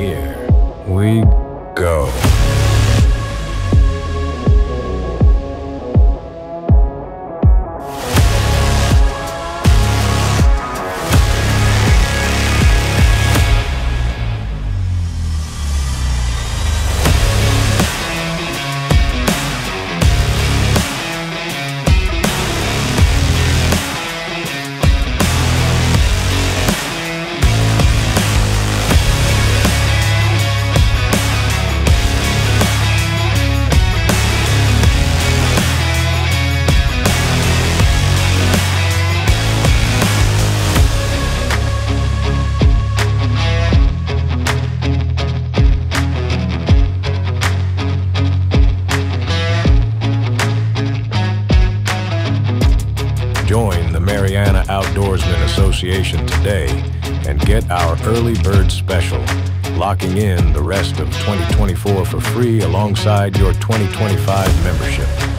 here we go. Join the Marianna Outdoorsmen Association today and get our early bird special, locking in the rest of 2024 for free alongside your 2025 membership.